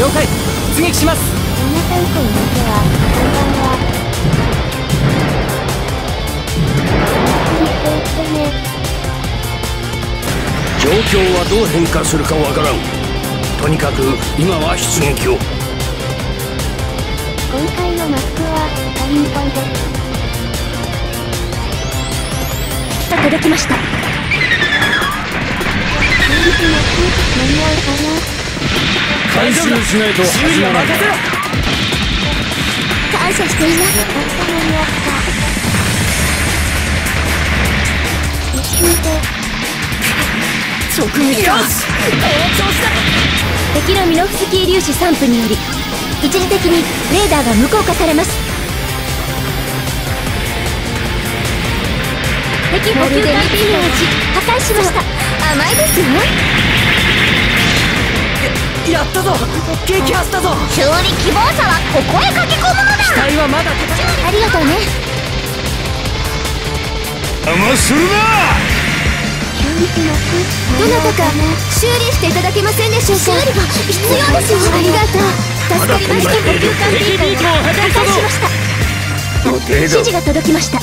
了解。出撃します。皆さんこんにちはこんばんはゆっくりしていってね状況はどう変化するかわからん。とにかく今は出撃を。今回のマスクはサインポンです届きました。間に合うかな？回収しないと修理は任せろ感謝しています敵のミノフスキー粒子散布により一時的にレーダーが無効化されます敵補給艦 P のうち破壊しました甘いですよやったぞ。撃破したぞ。修理希望者はここへ駆け込むのだ。機体はまだ戦ありがとうね。邪魔するな。どなたか修理していただけませんでしょうか。修理が必要ですよ。ありがとう。助かりました補給艦ビートを破壊したぞしました。指示が届きました。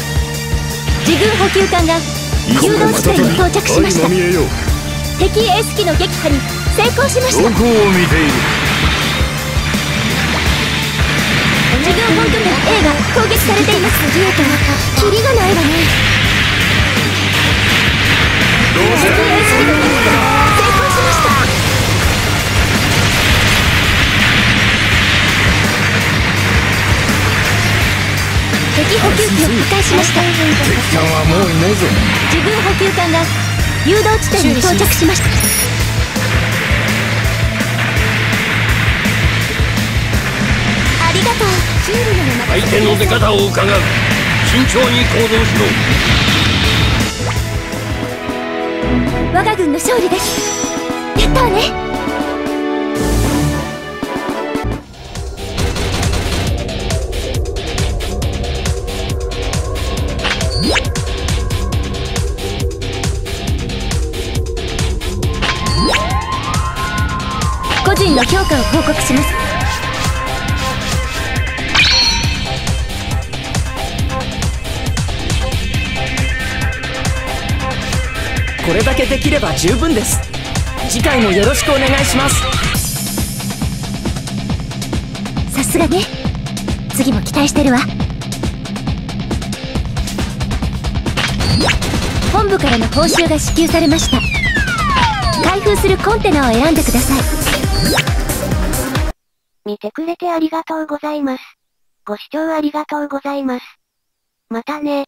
自軍補給艦が誘導地点に到着しました。敵エース機の撃破に成功しました。どこを見ている自軍本拠点 A が攻撃されています。ジエとキリがないわね。どう敵エース機の撃破に成功しました。敵補給機を破壊しました。敵艦はもういないぞ。自軍補給艦が誘導地点に到着しました相手の出方を伺う。慎重に行動しろ。我が軍の勝利です。やったわね。個人の評価を報告します。これだけできれば十分です次回もよろしくお願いしますさすがね次も期待してるわ本部からの報酬が支給されました開封するコンテナを選んでください見てくれてありがとうございます。ご視聴ありがとうございます。またね。